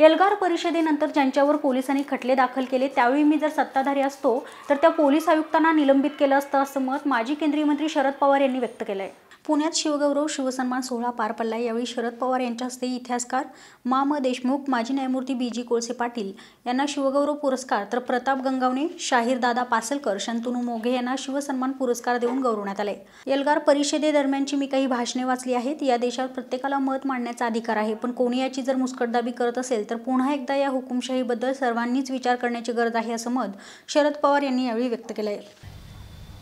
एल्गार परिषदेनंतर ज्यांच्यावर पोलिसांनी खटले दाखल केले त्यावेळी मी जर सत्ताधारी असतो तर त्या पोलीस आयुक्तांना निलंबित केलं असतं असं मत माजी केंद्रीय मंत्री शरद पवार यांनी व्यक्त केलं आहे पुण्यात शिवगौरव शिवसन्मान सोहळा पार पडला यावेळी शरद पवार यांच्या हस्ते इतिहासकार मा. म. देशमुख माजी न्यायमूर्ती बी. जी. कोळसे पाटील यांना शिवगौरव पुरस्कार तर प्रताप गंगावणे शाहीरदादा पासलकर शंतनू मोघे यांना शिवसन्मान पुरस्कार देऊन गौरवण्यात आले एल्गार परिषदेदरम्यानची मी काही भाषणे वाचली आहेत. या देशात प्रत्येकाला मत मांडण्याचा अधिकार आहे. पण कोणी याची जर मुस्कटदाबी करत असेल तर पुन्हा एकदा या हुकुमशाहीबद्दल सर्वांनीच विचार करण्याची गरज आहे असं मत शरद पवार यांनी यावेळी व्यक्त केलं आहे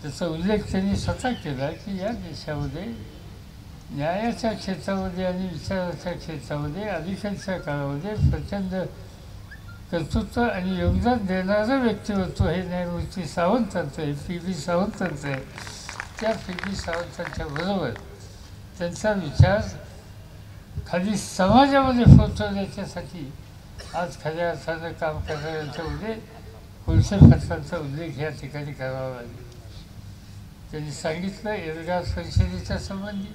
त्याचा उल्लेख त्यांनी स्वतः केला की या देशामध्ये न्यायाच्या क्षेत्रामध्ये आणि विचाराच्या क्षेत्रामध्ये अलीकडच्या काळामध्ये प्रचंड कर्तृत्व आणि योगदान देणारं व्यक्तिमत्व हे न्यायमूर्ती सावंतांचं आहे पी बी सावंतांचं आहे. त्या पी बी सावंतांच्या बरोबर त्यांचा विचार खाली समाजामध्ये पोहोचवण्याच्यासाठी आज खऱ्या अर्थानं काम करणाऱ्यांच्यामध्ये कोळसे पाटलांचा उल्लेख या ठिकाणी करावा लागेल. त्यांनी सांगितलं एल्गार परिषदेच्या संबंधी.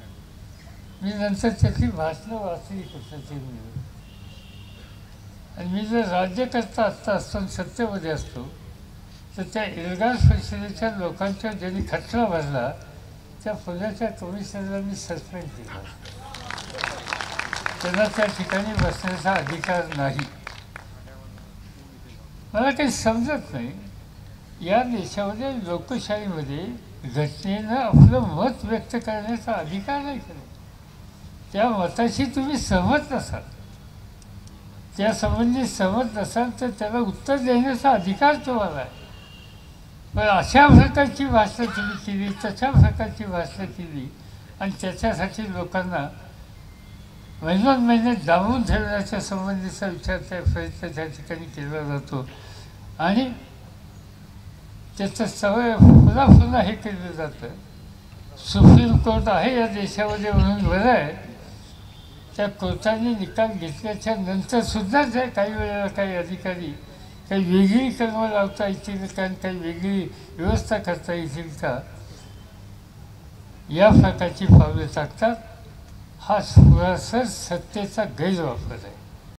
मी नंतर त्यातली भाषणं वाचली कुठल्यातरी मिळून आणि मी जर राज्यकर्ता असता असताना सत्तेमध्ये असतो तर त्या एल्गार परिषदेच्या लोकांच्या ज्यांनी खटला भरला त्या पुण्याच्या कमिशनरला मी सस्पेंड केला. त्यांना त्या ठिकाणी बसण्याचा अधिकार नाही. मला काही समजत नाही. या देशामध्ये लोकशाहीमध्ये घटनेनं आपलं मत व्यक्त करण्याचा अधिकार नाही केला त्या मताशी तुम्ही सहमत नसाल. त्यासंबंधी सहमत नसाल तर त्याला उत्तर देण्याचा अधिकार तुम्हाला आहे. पण अशा प्रकारची भाषणं तुम्ही केली तशा प्रकारची भाषणं केली आणि त्याच्यासाठी लोकांना महिन्यात महिन्यात दाबून ठेवण्याच्या संबंधीचा विचार त्या प्रयत्न त्या ठिकाणी केला जातो. आणि त्याचं सवय पुन्हा पुन्हा हे केलं जातं. सुप्रीम कोर्ट आहे या देशामध्ये म्हणून बरं आहे. त्या कोर्टाने निकाल घेतल्याच्या नंतरसुद्धा जे काही वेळेला काही अधिकारी काही वेगळी कर्म लावता येतील का आणि काही वेगळी व्यवस्था करता येतील का या प्रकारची पावले टाकतात. हा सुरासर सत्तेचा गैरवापर आहे.